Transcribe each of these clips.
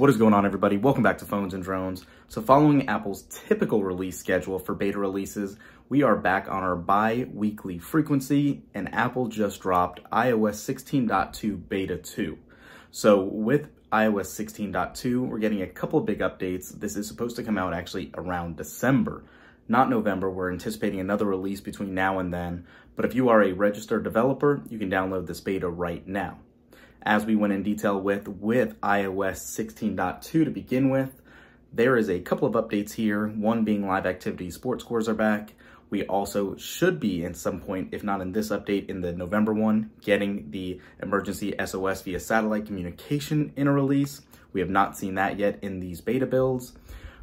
What is going on everybody? Welcome back to Phones and Drones. So following Apple's typical release schedule for beta releases, we are back on our bi-weekly frequency and Apple just dropped iOS 16.2 Beta 2. So with iOS 16.2, we're getting a couple big updates. This is supposed to come out actually around December, not November. We're anticipating another release between now and then, but if you are a registered developer, you can download this beta right now as we went in detail with with iOS 16.2 to begin with. There is a couple of updates here, one being live activity sports scores are back. We also should be in some point, if not in this update, in the November one, getting the emergency SOS via satellite communication in a release. We have not seen that yet in these beta builds.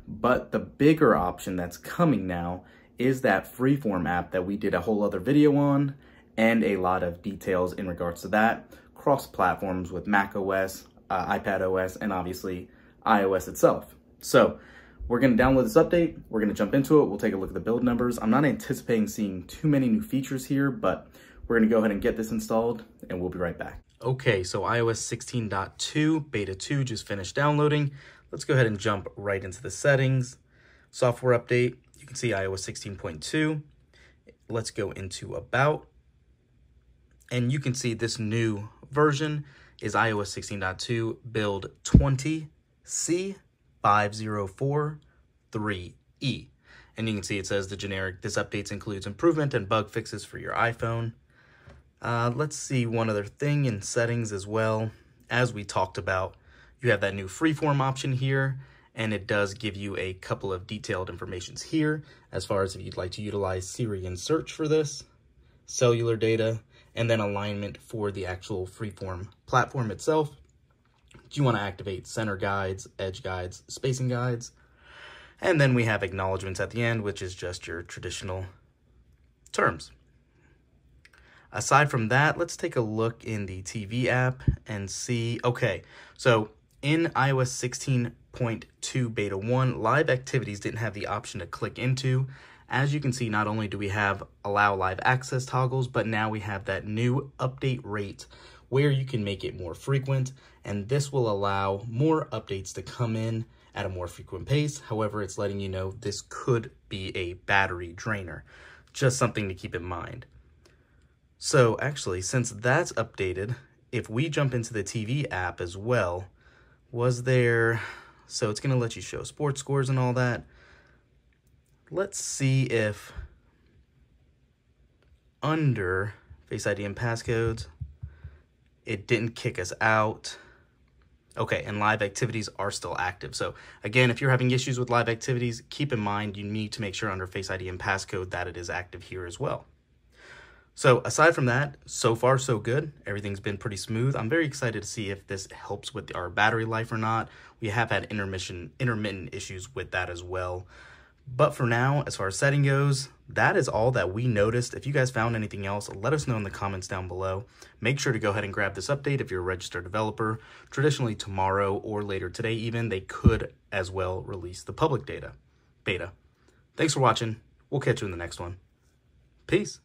But the bigger option that's coming now is that freeform app that we did a whole other video on and a lot of details in regards to that cross platforms with Mac OS, uh, iPad OS, and obviously iOS itself. So we're going to download this update. We're going to jump into it. We'll take a look at the build numbers. I'm not anticipating seeing too many new features here, but we're going to go ahead and get this installed and we'll be right back. Okay, so iOS 16.2 beta 2 just finished downloading. Let's go ahead and jump right into the settings. Software update, you can see iOS 16.2. Let's go into about. And you can see this new version is iOS 16.2 build 20C5043E. And you can see it says the generic, this updates includes improvement and bug fixes for your iPhone. Uh, let's see one other thing in settings as well. As we talked about, you have that new freeform option here, and it does give you a couple of detailed informations here, as far as if you'd like to utilize Siri and search for this, cellular data, and then alignment for the actual freeform platform itself. Do you want to activate center guides, edge guides, spacing guides, and then we have acknowledgements at the end, which is just your traditional terms. Aside from that, let's take a look in the TV app and see. Okay, so in iOS 16.2 beta 1, live activities didn't have the option to click into. As you can see, not only do we have allow live access toggles, but now we have that new update rate where you can make it more frequent. And this will allow more updates to come in at a more frequent pace. However, it's letting you know this could be a battery drainer. Just something to keep in mind. So actually, since that's updated, if we jump into the TV app as well, was there, so it's gonna let you show sports scores and all that let's see if under Face ID and passcodes, it didn't kick us out. Okay, and live activities are still active. So again, if you're having issues with live activities, keep in mind you need to make sure under Face ID and passcode that it is active here as well. So aside from that, so far so good. Everything's been pretty smooth. I'm very excited to see if this helps with our battery life or not. We have had intermission intermittent issues with that as well. But for now, as far as setting goes, that is all that we noticed. If you guys found anything else, let us know in the comments down below. Make sure to go ahead and grab this update if you're a registered developer. Traditionally tomorrow or later today even, they could as well release the public data beta. Thanks for watching. We'll catch you in the next one. Peace.